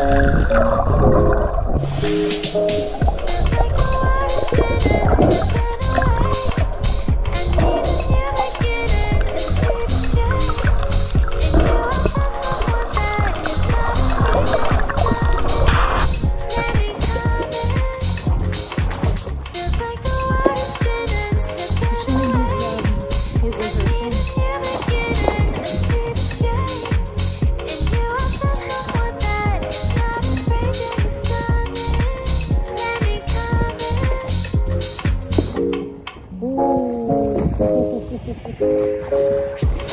His or her phone. Ooh. Where is thank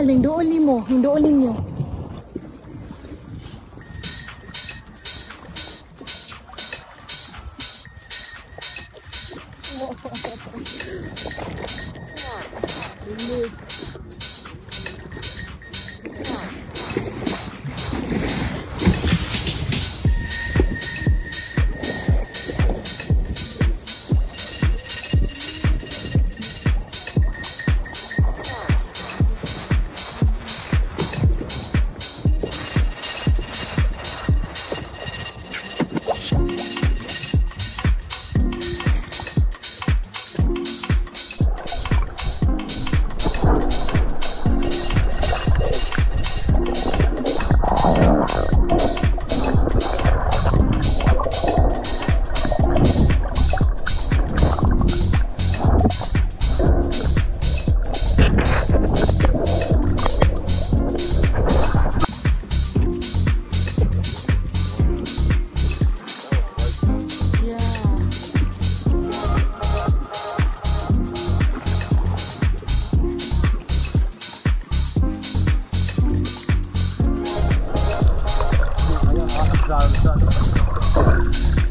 Mahal, hindoon ni mo. Hindoon ninyo. Bye.